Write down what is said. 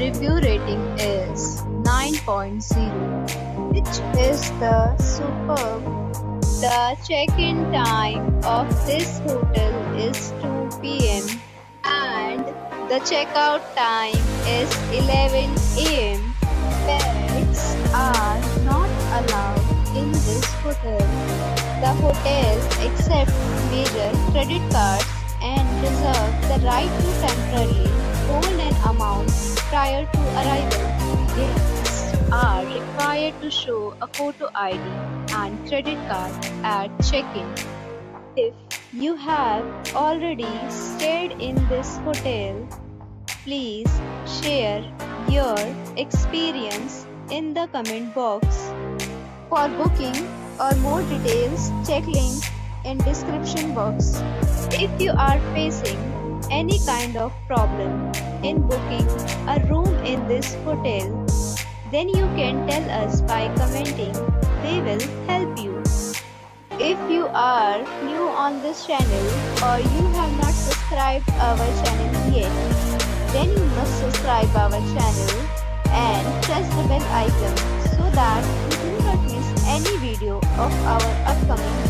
review rating is 9.0, which is the superb. The check-in time of this hotel is 2 p.m. and the checkout time is 11 a.m. Pets are not allowed in this hotel. The hotel accepts major credit cards and reserves the right to temporarily hold an amount prior to arrival. Guests are required to show a photo ID and credit card at check-in. If you have already stayed in this hotel, please share your experience in the comment box. For booking or more details, check link in description box. If you are facing any kind of problem in booking a room in this hotel, then you can tell us by commenting. They will help you. If you are new on this channel or you have not subscribed our channel yet, then you must subscribe our channel and press the bell icon so that you do not miss any video of our upcoming